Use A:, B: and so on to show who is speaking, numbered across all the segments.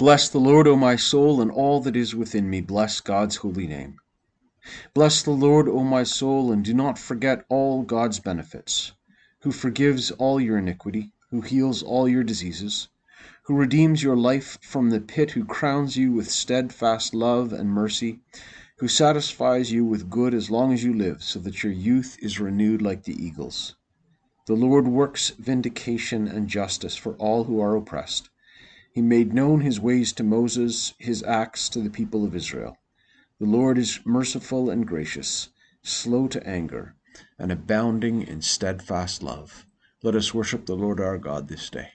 A: Bless the Lord, O my soul, and all that is within me. Bless God's holy name. Bless the Lord, O my soul, and do not forget all God's benefits, who forgives all your iniquity, who heals all your diseases, who redeems your life from the pit, who crowns you with steadfast love and mercy, who satisfies you with good as long as you live, so that your youth is renewed like the eagles. The Lord works vindication and justice for all who are oppressed. He made known his ways to Moses, his acts to the people of Israel. The Lord is merciful and gracious, slow to anger, and abounding in steadfast love. Let us worship the Lord our God this day.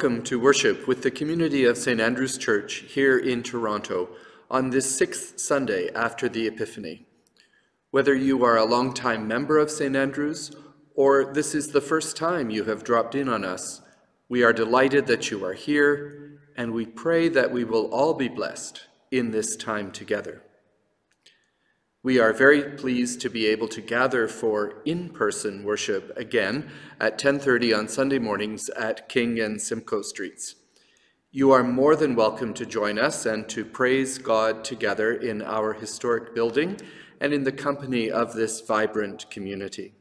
B: Welcome to worship with the community of St. Andrew's Church here in Toronto on this sixth Sunday after the Epiphany. Whether you are a longtime member of St. Andrew's or this is the first time you have dropped in on us, We are delighted that you are here, and we pray that we will all be blessed in this time together. We are very pleased to be able to gather for in-person worship again at 10:30 on Sunday mornings at King and Simcoe Streets. You are more than welcome to join us and to praise God together in our historic building and in the company of this vibrant community.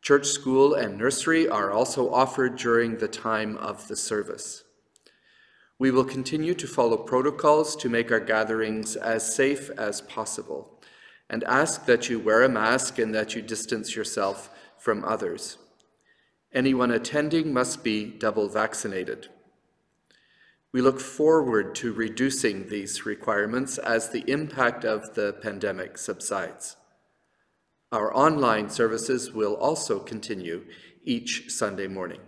B: Church school and nursery are also offered during the time of the service. We will continue to follow protocols to make our gatherings as safe as possible and ask that you wear a mask and that you distance yourself from others. Anyone attending must be double vaccinated. We look forward to reducing these requirements as the impact of the pandemic subsides. Our online services will also continue each Sunday morning.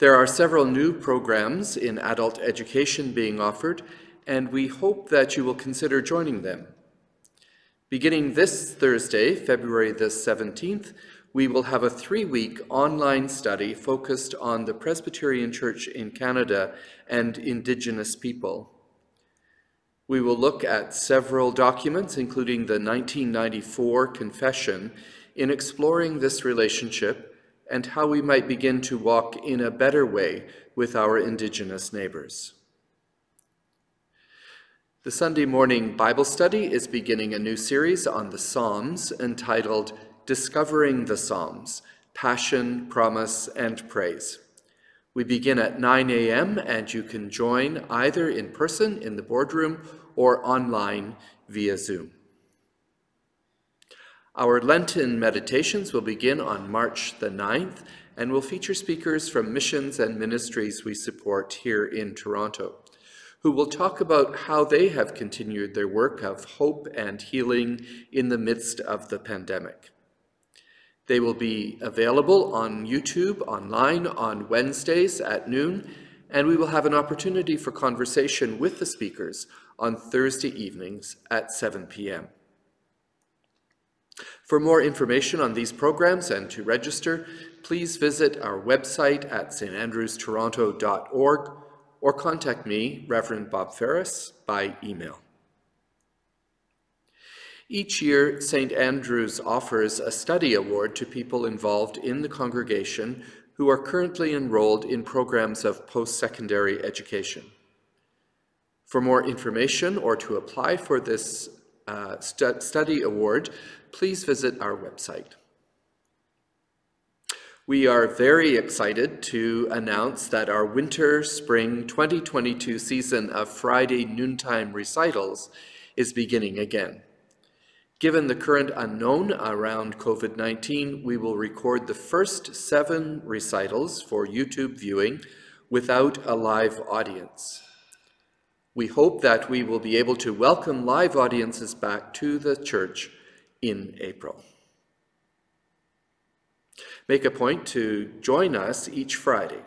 B: There are several new programs in adult education being offered, and we hope that you will consider joining them. Beginning this Thursday, February the 17th, we will have a three-week online study focused on the Presbyterian Church in Canada and Indigenous people. We will look at several documents, including the 1994 Confession, in exploring this relationship and how we might begin to walk in a better way with our Indigenous neighbors. The Sunday morning Bible study is beginning a new series on the Psalms entitled Discovering the Psalms Passion, Promise, and Praise. We begin at 9 a.m., and you can join either in person in the boardroom or online via Zoom. Our Lenten meditations will begin on March the 9th and will feature speakers from missions and ministries we support here in Toronto, who will talk about how they have continued their work of hope and healing in the midst of the pandemic. They will be available on YouTube online on Wednesdays at noon, and we will have an opportunity for conversation with the speakers on Thursday evenings at 7 p.m. For more information on these programs and to register, please visit our website at standrewstoronto.org or contact me, Reverend Bob Ferris, by email. Each year, St. Andrew's offers a study award to people involved in the congregation who are currently enrolled in programs of post-secondary education. For more information or to apply for this uh, st study award, please visit our website. We are very excited to announce that our winter-spring 2022 season of Friday noontime recitals is beginning again. Given the current unknown around COVID-19, we will record the first seven recitals for YouTube viewing without a live audience. We hope that we will be able to welcome live audiences back to the church in April. Make a point to join us each Friday.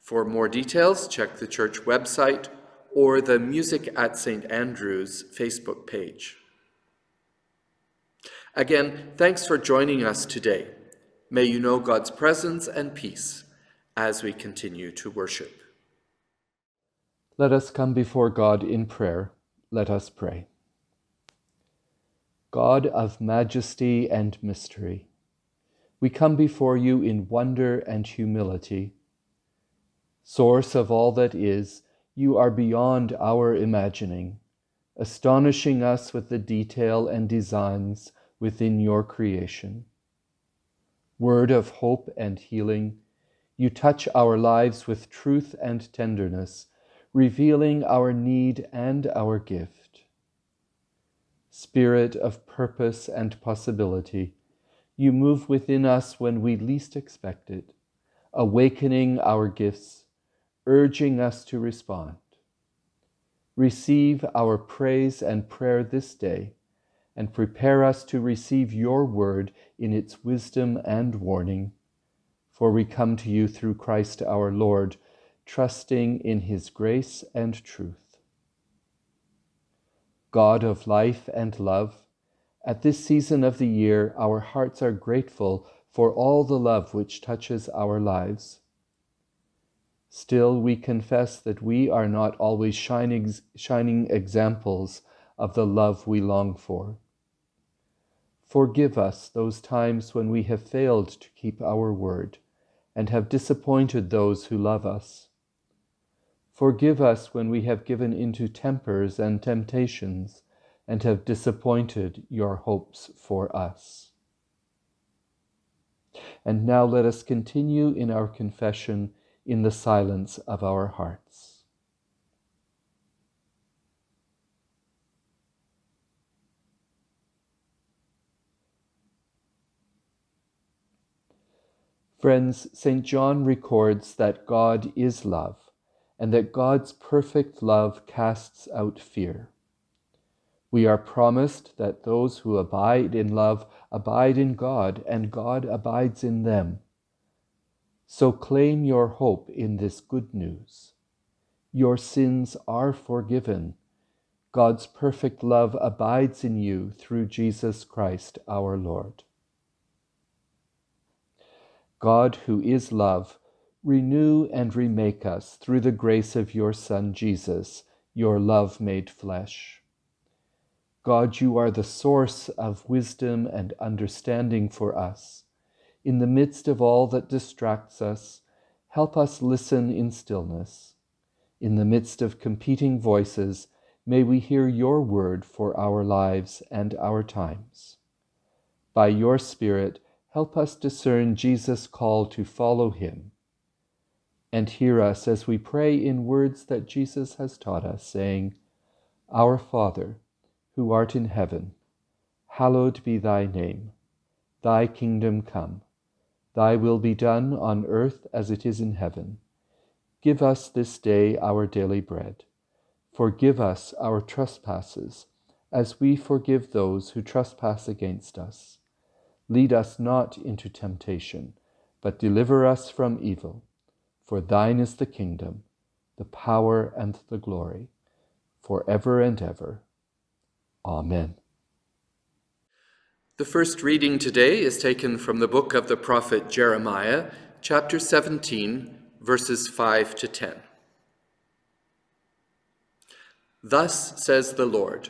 B: For more details, check the church website or the Music at St. Andrew's Facebook page. Again, thanks for joining us today. May you know God's presence and peace as we continue to worship.
C: Let us come before God in prayer. Let us pray. God of majesty and mystery, we come before you in wonder and humility. Source of all that is, you are beyond our imagining, astonishing us with the detail and designs within your creation. Word of hope and healing, you touch our lives with truth and tenderness, revealing our need and our gift. Spirit of purpose and possibility, you move within us when we least expect it, awakening our gifts, urging us to respond. Receive our praise and prayer this day, and prepare us to receive your word in its wisdom and warning. For we come to you through Christ our Lord, trusting in his grace and truth. God of life and love, at this season of the year, our hearts are grateful
B: for all the love which touches our lives. Still, we confess that we are not always shining, shining examples of the love we long for. Forgive us those times when we have failed to keep our word and have disappointed those who love us. Forgive us when we have given into tempers and temptations and have disappointed your hopes for us. And now let us continue in our confession in the silence of our hearts. Friends, St. John records that God is love and that God's perfect love casts out fear. We are promised that those who abide in love abide in God and God abides in them. So claim your hope in this good news. Your sins are forgiven. God's perfect love abides in you through Jesus Christ our Lord. God, who is love, renew and remake us through the grace of your Son, Jesus, your love made flesh. God, you are the source of wisdom and understanding for us. In the midst of all that distracts us, help us listen in stillness. In the midst of competing voices, may we hear your word for our lives and our times. By your Spirit, help us discern Jesus' call to follow him. And hear us as we pray in words that Jesus has taught us, saying, Our Father, who art in heaven, hallowed be thy name. Thy kingdom come. Thy will be done on earth as it is in heaven. Give us this day our daily bread. Forgive us our trespasses, as we forgive those who trespass against us Lead us not into temptation, but deliver us from evil. For thine is the kingdom, the power, and the glory, for ever and ever. Amen.
D: The first reading today is taken from the book of the prophet Jeremiah, chapter 17, verses 5 to 10. Thus says the Lord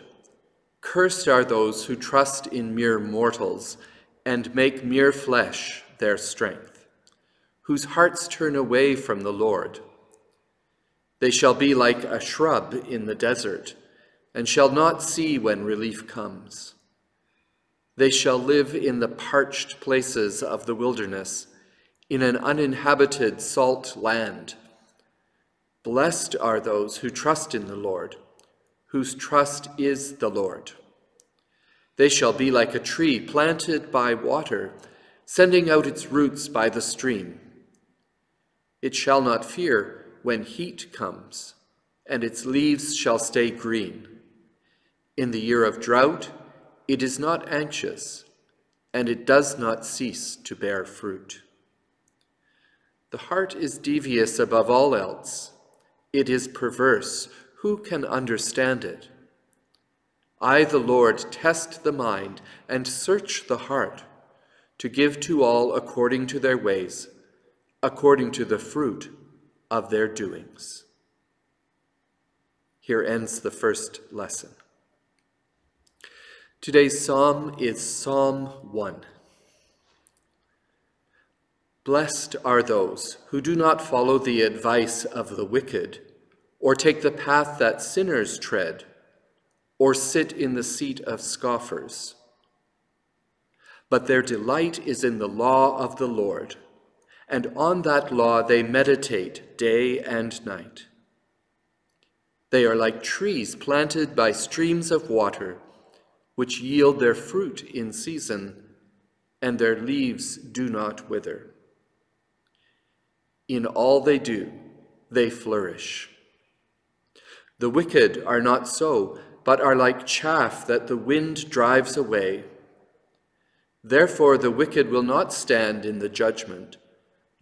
D: Cursed are those who trust in mere mortals and make mere flesh their strength, whose hearts turn away from the Lord. They shall be like a shrub in the desert, and shall not see when relief comes. They shall live in the parched places of the wilderness, in an uninhabited salt land. Blessed are those who trust in the Lord, whose trust is the Lord. They shall be like a tree planted by water, sending out its roots by the stream. It shall not fear when heat comes, and its leaves shall stay green. In the year of drought, it is not anxious, and it does not cease to bear fruit. The heart is devious above all else. It is perverse. Who can understand it? I, the Lord, test the mind and search the heart to give to all according to their ways, according to the fruit of their doings. Here ends the first lesson. Today's psalm is Psalm 1. Blessed are those who do not follow the advice of the wicked, or take the path that sinners tread or sit in the seat of scoffers. But their delight is in the law of the Lord, and on that law they meditate day and night. They are like trees planted by streams of water, which yield their fruit in season, and their leaves do not wither. In all they do, they flourish. The wicked are not so, but are like chaff that the wind drives away. Therefore the wicked will not stand in the judgment,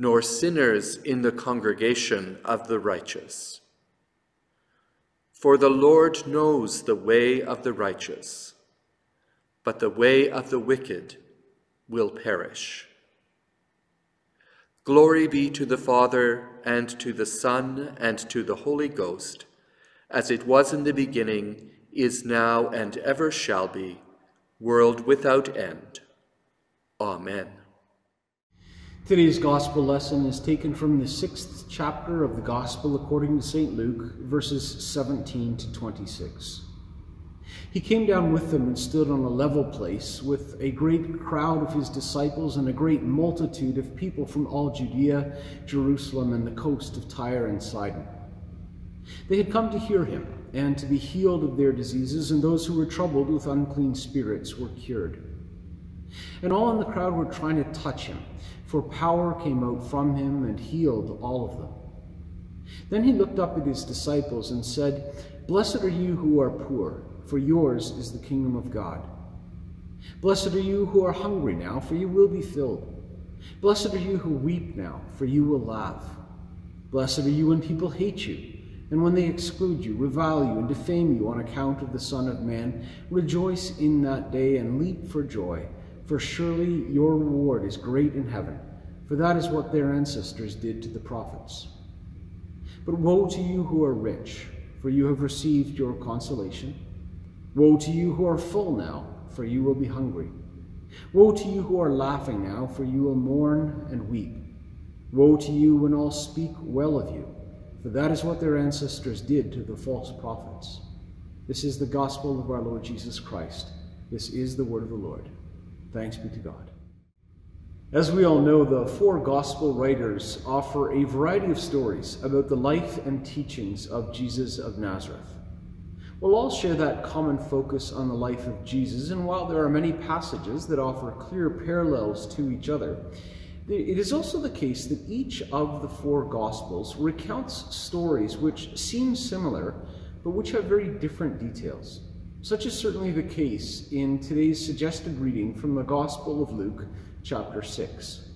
D: nor sinners in the congregation of the righteous. For the Lord knows the way of the righteous, but the way of the wicked will perish. Glory be to the Father, and to the Son, and to the Holy Ghost, as it was in the beginning, is now, and ever shall be, world without end. Amen.
A: Today's Gospel lesson is taken from the sixth chapter of the Gospel according to St. Luke, verses 17 to 26. He came down with them and stood on a level place with a great crowd of his disciples and a great multitude of people from all Judea, Jerusalem, and the coast of Tyre and Sidon. They had come to hear him and to be healed of their diseases, and those who were troubled with unclean spirits were cured. And all in the crowd were trying to touch him, for power came out from him and healed all of them. Then he looked up at his disciples and said, Blessed are you who are poor for yours is the kingdom of God. Blessed are you who are hungry now, for you will be filled. Blessed are you who weep now, for you will laugh. Blessed are you when people hate you, and when they exclude you, revile you, and defame you on account of the Son of Man. Rejoice in that day and leap for joy, for surely your reward is great in heaven, for that is what their ancestors did to the prophets. But woe to you who are rich, for you have received your consolation. Woe to you who are full now, for you will be hungry. Woe to you who are laughing now, for you will mourn and weep. Woe to you when all speak well of you, for that is what their ancestors did to the false prophets. This is the gospel of our Lord Jesus Christ. This is the word of the Lord. Thanks be to God. As we all know, the four gospel writers offer a variety of stories about the life and teachings of Jesus of Nazareth. We'll all share that common focus on the life of Jesus, and while there are many passages that offer clear parallels to each other, it is also the case that each of the four Gospels recounts stories which seem similar, but which have very different details. Such is certainly the case in today's suggested reading from the Gospel of Luke, chapter 6.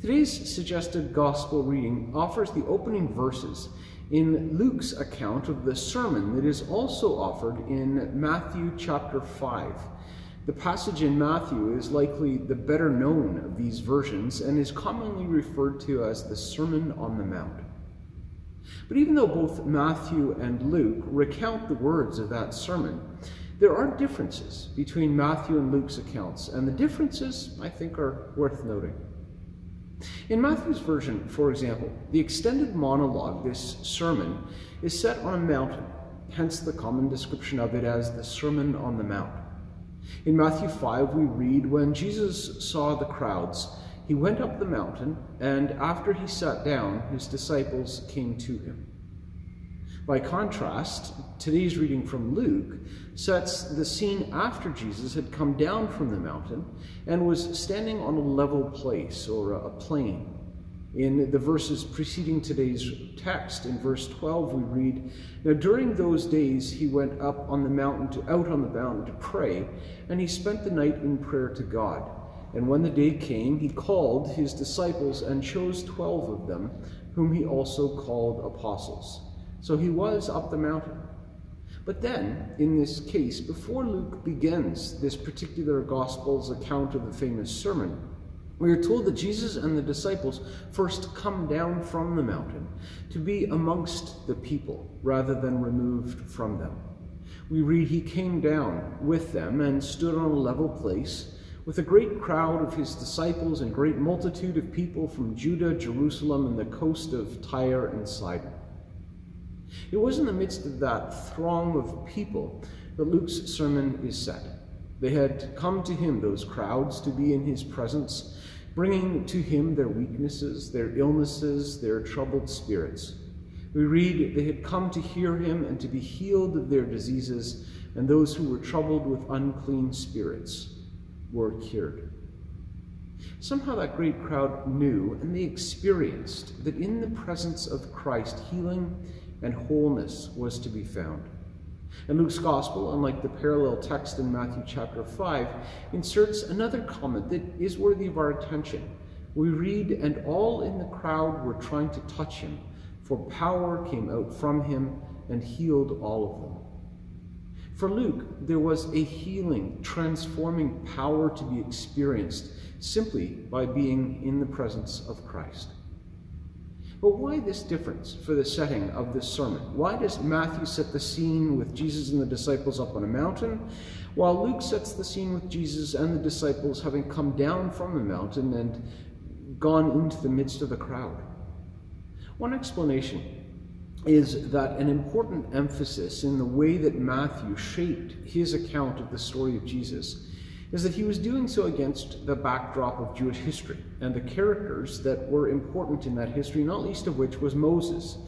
A: Today's suggested Gospel reading offers the opening verses in Luke's account of the sermon that is also offered in Matthew chapter 5. The passage in Matthew is likely the better known of these versions and is commonly referred to as the Sermon on the Mount. But even though both Matthew and Luke recount the words of that sermon, there are differences between Matthew and Luke's accounts, and the differences, I think, are worth noting. In Matthew's version, for example, the extended monologue, this sermon, is set on a mountain, hence the common description of it as the Sermon on the Mount. In Matthew 5, we read, When Jesus saw the crowds, he went up the mountain, and after he sat down, his disciples came to him. By contrast, today's reading from Luke sets the scene after Jesus had come down from the mountain and was standing on a level place or a plain. In the verses preceding today's text, in verse 12, we read, Now during those days he went up on the mountain to, out on the mountain to pray, and he spent the night in prayer to God. And when the day came, he called his disciples and chose twelve of them, whom he also called apostles so he was up the mountain. But then, in this case, before Luke begins this particular Gospel's account of the famous sermon, we are told that Jesus and the disciples first come down from the mountain to be amongst the people rather than removed from them. We read he came down with them and stood on a level place with a great crowd of his disciples and great multitude of people from Judah, Jerusalem, and the coast of Tyre and Sidon. It was in the midst of that throng of people that Luke's sermon is set. They had come to him, those crowds, to be in his presence, bringing to him their weaknesses, their illnesses, their troubled spirits. We read they had come to hear him and to be healed of their diseases, and those who were troubled with unclean spirits were cured. Somehow that great crowd knew and they experienced that in the presence of Christ, healing and wholeness was to be found. And Luke's Gospel, unlike the parallel text in Matthew chapter 5, inserts another comment that is worthy of our attention. We read, And all in the crowd were trying to touch him, for power came out from him and healed all of them. For Luke, there was a healing, transforming power to be experienced simply by being in the presence of Christ. But why this difference for the setting of this sermon? Why does Matthew set the scene with Jesus and the disciples up on a mountain, while Luke sets the scene with Jesus and the disciples having come down from the mountain and gone into the midst of the crowd? One explanation is that an important emphasis in the way that Matthew shaped his account of the story of Jesus is that he was doing so against the backdrop of Jewish history and the characters that were important in that history, not least of which was Moses,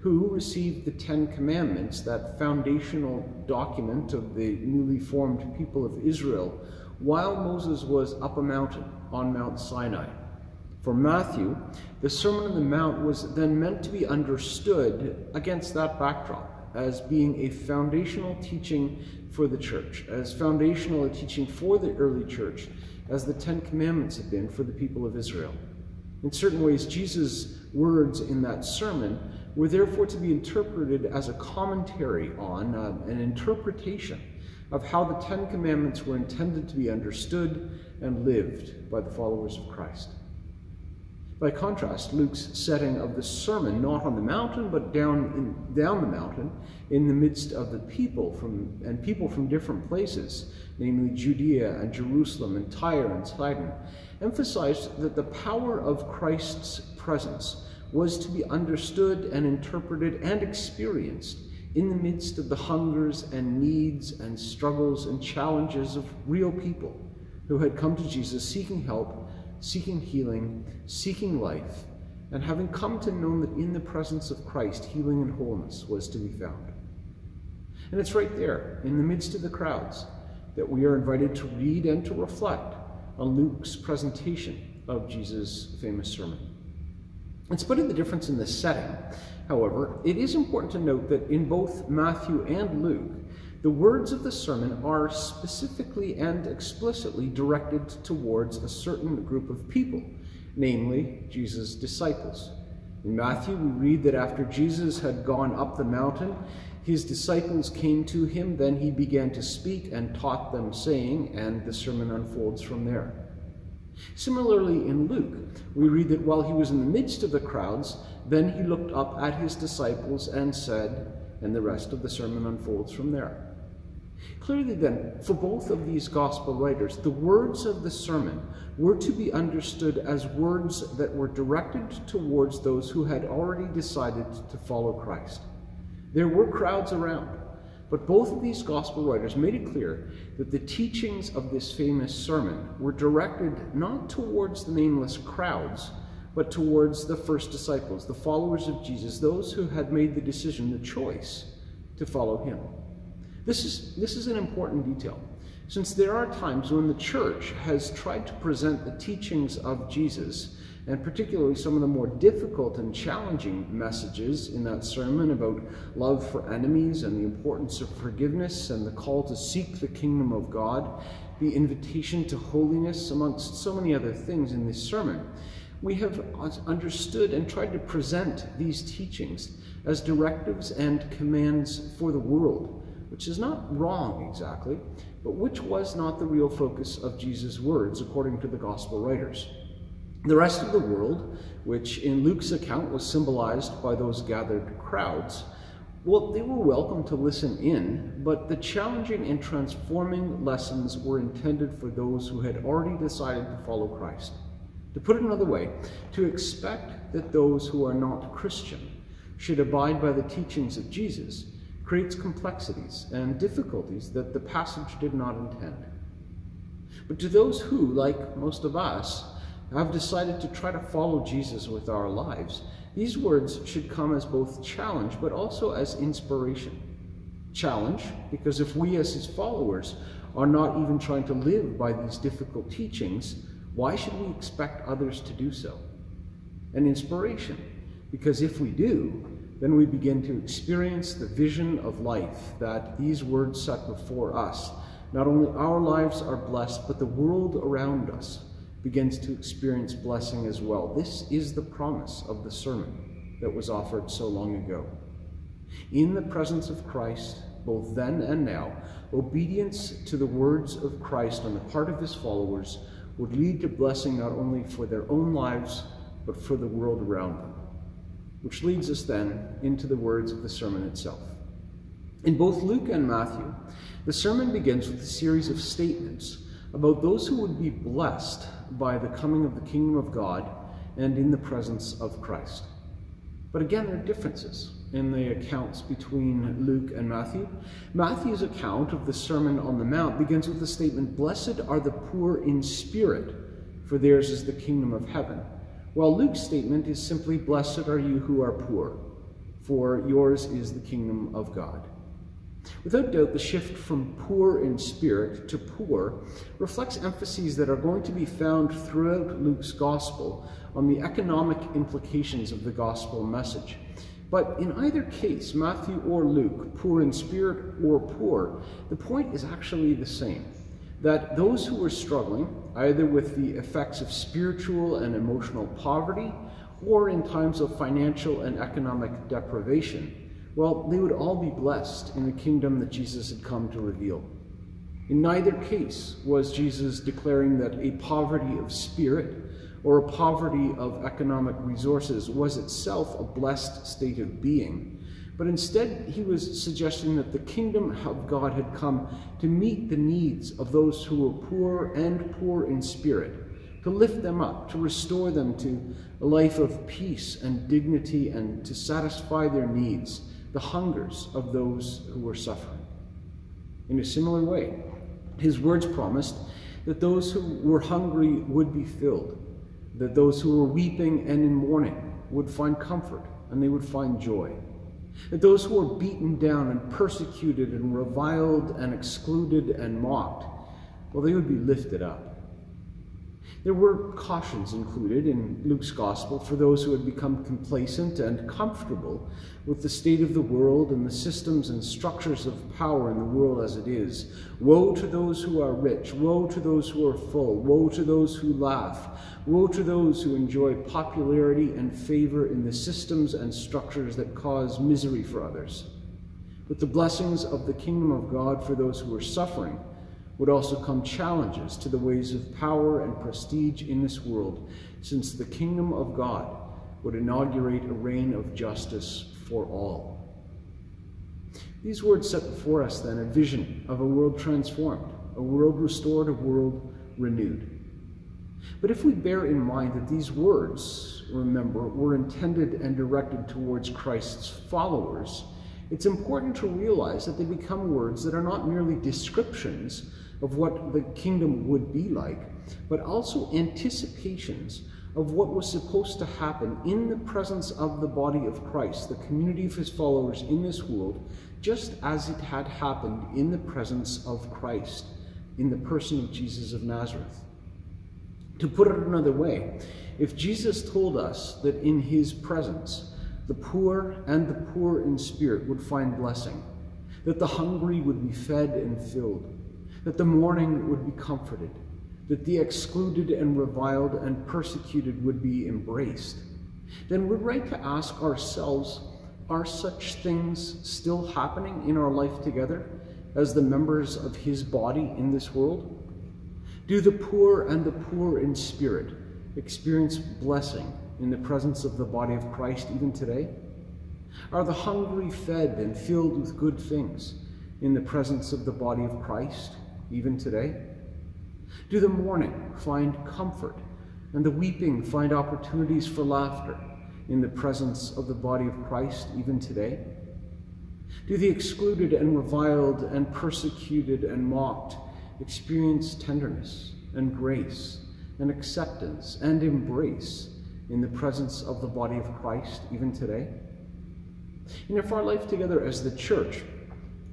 A: who received the Ten Commandments, that foundational document of the newly formed people of Israel, while Moses was up a mountain on Mount Sinai. For Matthew, the Sermon on the Mount was then meant to be understood against that backdrop as being a foundational teaching for the church, as foundational a teaching for the early church as the Ten Commandments had been for the people of Israel. In certain ways, Jesus' words in that sermon were therefore to be interpreted as a commentary on, uh, an interpretation of how the Ten Commandments were intended to be understood and lived by the followers of Christ. By contrast, Luke's setting of the sermon, not on the mountain, but down, in, down the mountain, in the midst of the people from, and people from different places, namely Judea and Jerusalem and Tyre and Sidon, emphasized that the power of Christ's presence was to be understood and interpreted and experienced in the midst of the hungers and needs and struggles and challenges of real people who had come to Jesus seeking help seeking healing, seeking life, and having come to know that in the presence of Christ, healing and wholeness was to be found. And it's right there, in the midst of the crowds, that we are invited to read and to reflect on Luke's presentation of Jesus' famous sermon. In spite of the difference in the setting, however, it is important to note that in both Matthew and Luke, the words of the sermon are specifically and explicitly directed towards a certain group of people, namely Jesus' disciples. In Matthew, we read that after Jesus had gone up the mountain, his disciples came to him, then he began to speak and taught them, saying, and the sermon unfolds from there. Similarly, in Luke, we read that while he was in the midst of the crowds, then he looked up at his disciples and said, and the rest of the sermon unfolds from there. Clearly, then, for both of these gospel writers, the words of the sermon were to be understood as words that were directed towards those who had already decided to follow Christ. There were crowds around, but both of these gospel writers made it clear that the teachings of this famous sermon were directed not towards the nameless crowds, but towards the first disciples, the followers of Jesus, those who had made the decision, the choice to follow him. This is, this is an important detail, since there are times when the church has tried to present the teachings of Jesus, and particularly some of the more difficult and challenging messages in that sermon about love for enemies and the importance of forgiveness and the call to seek the kingdom of God, the invitation to holiness, amongst so many other things in this sermon. We have understood and tried to present these teachings as directives and commands for the world which is not wrong exactly, but which was not the real focus of Jesus' words according to the gospel writers. The rest of the world, which in Luke's account was symbolized by those gathered crowds, well, they were welcome to listen in, but the challenging and transforming lessons were intended for those who had already decided to follow Christ. To put it another way, to expect that those who are not Christian should abide by the teachings of Jesus creates complexities and difficulties that the passage did not intend. But to those who, like most of us, have decided to try to follow Jesus with our lives, these words should come as both challenge but also as inspiration. Challenge, because if we as his followers are not even trying to live by these difficult teachings, why should we expect others to do so? And inspiration, because if we do, then we begin to experience the vision of life that these words set before us. Not only our lives are blessed, but the world around us begins to experience blessing as well. This is the promise of the sermon that was offered so long ago. In the presence of Christ, both then and now, obedience to the words of Christ on the part of his followers would lead to blessing not only for their own lives, but for the world around them. Which leads us then into the words of the sermon itself. In both Luke and Matthew, the sermon begins with a series of statements about those who would be blessed by the coming of the kingdom of God and in the presence of Christ. But again, there are differences in the accounts between Luke and Matthew. Matthew's account of the Sermon on the Mount begins with the statement, Blessed are the poor in spirit, for theirs is the kingdom of heaven. While Luke's statement is simply, Blessed are you who are poor, for yours is the kingdom of God. Without doubt, the shift from poor in spirit to poor reflects emphases that are going to be found throughout Luke's gospel on the economic implications of the gospel message. But in either case, Matthew or Luke, poor in spirit or poor, the point is actually the same that those who were struggling, either with the effects of spiritual and emotional poverty or in times of financial and economic deprivation, well, they would all be blessed in the kingdom that Jesus had come to reveal. In neither case was Jesus declaring that a poverty of spirit or a poverty of economic resources was itself a blessed state of being, but instead he was suggesting that the kingdom of God had come to meet the needs of those who were poor and poor in spirit, to lift them up, to restore them to a life of peace and dignity, and to satisfy their needs the hungers of those who were suffering. In a similar way, his words promised that those who were hungry would be filled, that those who were weeping and in mourning would find comfort and they would find joy, those who were beaten down and persecuted and reviled and excluded and mocked, well, they would be lifted up. There were cautions included in Luke's gospel for those who had become complacent and comfortable with the state of the world and the systems and structures of power in the world as it is. Woe to those who are rich, woe to those who are full, woe to those who laugh, woe to those who enjoy popularity and favor in the systems and structures that cause misery for others. With the blessings of the kingdom of God for those who are suffering, would also come challenges to the ways of power and prestige in this world, since the kingdom of God would inaugurate a reign of justice for all. These words set before us then a vision of a world transformed, a world restored, a world renewed. But if we bear in mind that these words, remember, were intended and directed towards Christ's followers, it's important to realize that they become words that are not merely descriptions of what the kingdom would be like, but also anticipations of what was supposed to happen in the presence of the body of Christ, the community of his followers in this world, just as it had happened in the presence of Christ, in the person of Jesus of Nazareth. To put it another way, if Jesus told us that in his presence the poor and the poor in spirit would find blessing, that the hungry would be fed and filled, that the mourning would be comforted, that the excluded and reviled and persecuted would be embraced, then we're right to ask ourselves are such things still happening in our life together as the members of his body in this world? Do the poor and the poor in spirit experience blessing in the presence of the body of Christ even today? Are the hungry fed and filled with good things in the presence of the body of Christ? Even today? Do the mourning find comfort and the weeping find opportunities for laughter in the presence of the body of Christ even today? Do the excluded and reviled and persecuted and mocked experience tenderness and grace and acceptance and embrace in the presence of the body of Christ even today? And if our life together as the church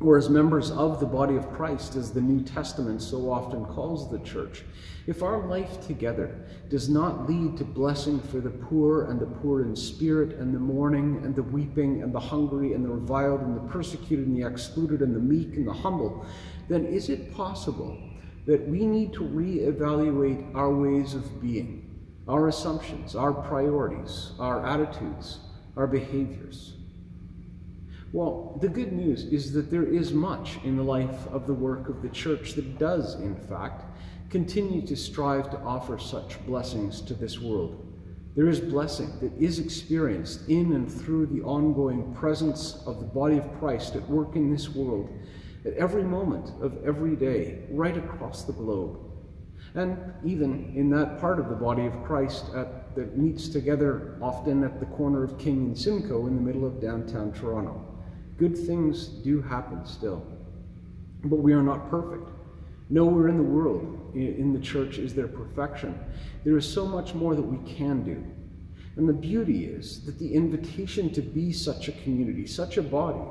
A: or as members of the body of Christ, as the New Testament so often calls the church, if our life together does not lead to blessing for the poor and the poor in spirit, and the mourning and the weeping and the hungry and the reviled and the persecuted and the excluded and the meek and the humble, then is it possible that we need to reevaluate our ways of being, our assumptions, our priorities, our attitudes, our behaviors? Well, the good news is that there is much in the life of the work of the church that does, in fact, continue to strive to offer such blessings to this world. There is blessing that is experienced in and through the ongoing presence of the body of Christ at work in this world at every moment of every day, right across the globe. And even in that part of the body of Christ at, that meets together often at the corner of King and Simcoe in the middle of downtown Toronto. Good things do happen still. But we are not perfect. Nowhere in the world, in the church, is there perfection. There is so much more that we can do. And the beauty is that the invitation to be such a community, such a body,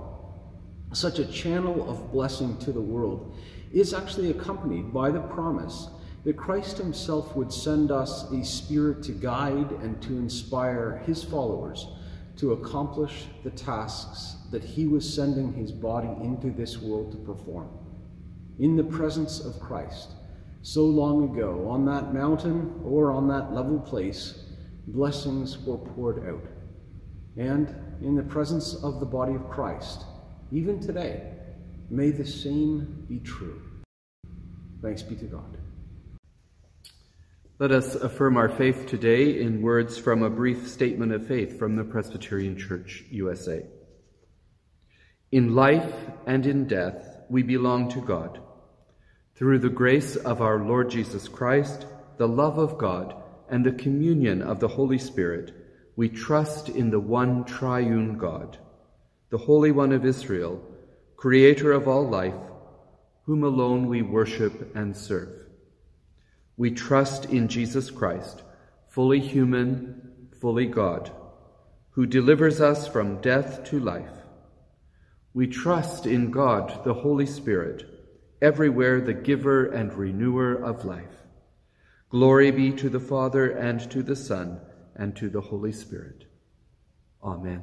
A: such a channel of blessing to the world, is actually accompanied by the promise that Christ himself would send us a spirit to guide and to inspire his followers to accomplish the tasks that he was sending his body into this world to perform. In the presence of Christ, so long ago, on that mountain or on that level place, blessings were poured out. And in the presence of the body of Christ, even today, may the same be true. Thanks be to God.
B: Let us affirm our faith today in words from a brief statement of faith from the Presbyterian Church, USA. In life and in death, we belong to God. Through the grace of our Lord Jesus Christ, the love of God, and the communion of the Holy Spirit, we trust in the one triune God, the Holy One of Israel, creator of all life, whom alone we worship and serve. We trust in Jesus Christ, fully human, fully God, who delivers us from death to life. We trust in God, the Holy Spirit, everywhere the giver and renewer of life. Glory be to the Father, and to the Son, and to the Holy Spirit. Amen.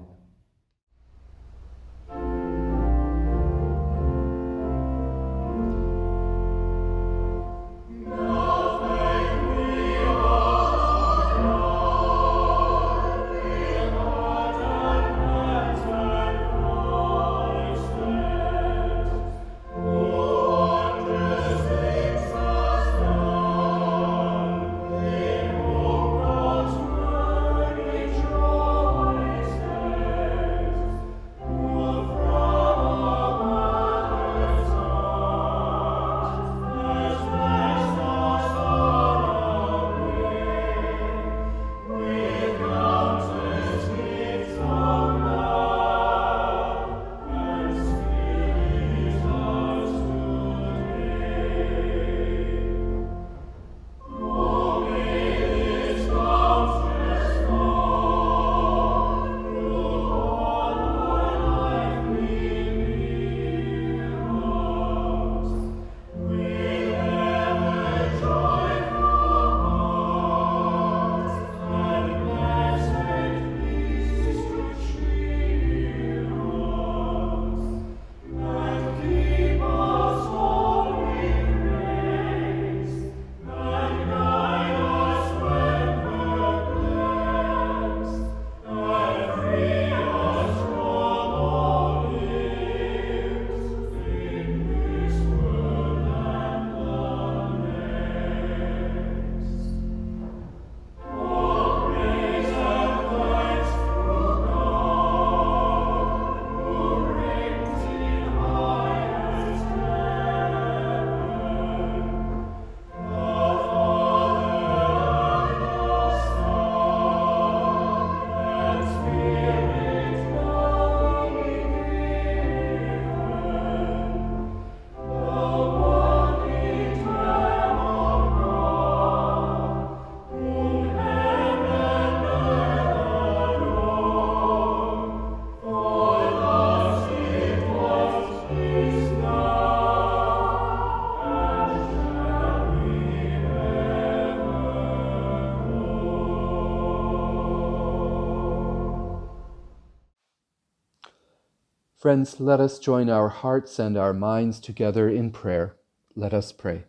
B: Friends, let us join our hearts and our minds together in prayer. Let us pray.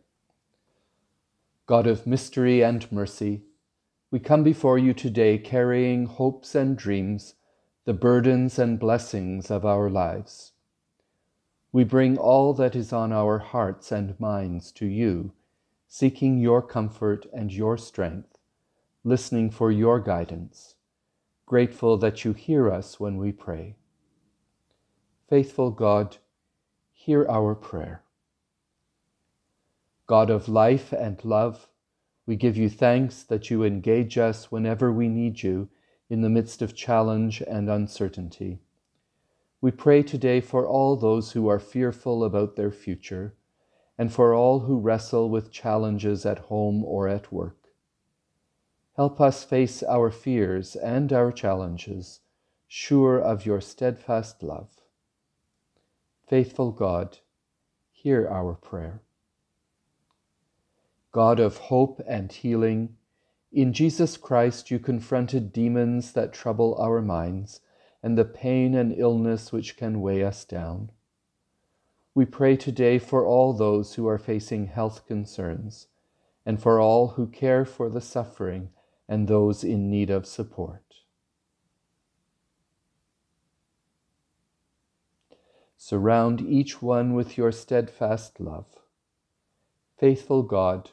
B: God of mystery and mercy, we come before you today carrying hopes and dreams the burdens and blessings of our lives. We bring all that is on our hearts and minds to you, seeking your comfort and your strength, listening for your guidance, grateful that you hear us when we pray. Faithful God, hear our prayer. God of life and love, we give you thanks that you engage us whenever we need you in the midst of challenge and uncertainty. We pray today for all those who are fearful about their future and for all who wrestle with challenges at home or at work. Help us face our fears and our challenges, sure of your steadfast love. Faithful God, hear our prayer. God of hope and healing, in Jesus Christ you confronted demons that trouble our minds and the pain and illness which can weigh us down. We pray today for all those who are facing health concerns and for all who care for the suffering and those in need of support. Surround each one with your steadfast love. Faithful God,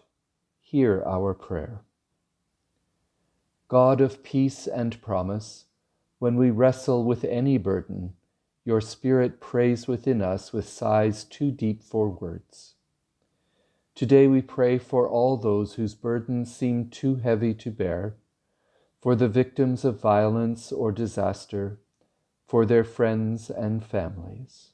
B: hear our prayer. God of peace and promise, when we wrestle with any burden, your Spirit prays within us with sighs too deep for words. Today we pray for all those whose burdens seem too heavy to bear, for the victims of violence or disaster, for their friends and families.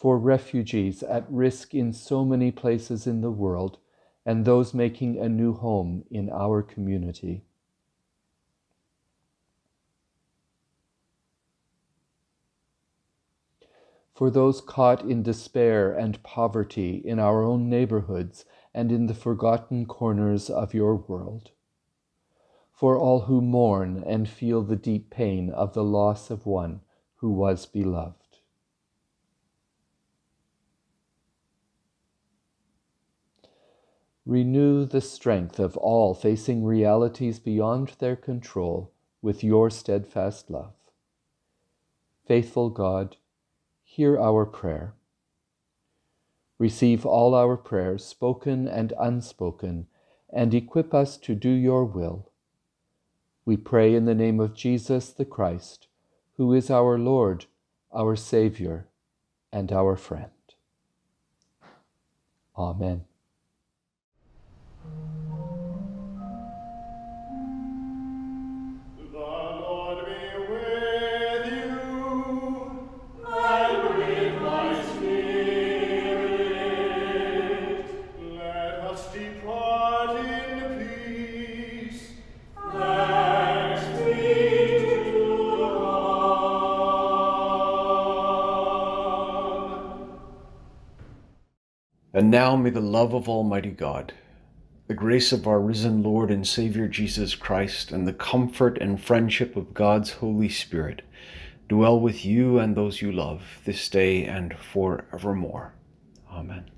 B: For refugees at risk in so many places in the world and those making a new home in our community. For those caught in despair and poverty in our own neighborhoods and in the forgotten corners of your world. For all who mourn and feel the deep pain of the loss of one who was beloved. Renew the strength of all facing realities beyond their control with your steadfast love. Faithful God, hear our prayer. Receive all our prayers, spoken and unspoken, and equip us to do your will. We pray in the name of Jesus the Christ, who is our Lord, our Saviour, and our friend. Amen.
E: And now may the love of Almighty God, the grace of our risen Lord and Savior Jesus Christ, and the comfort and friendship of God's Holy Spirit dwell with you and those you love this day and forevermore. Amen.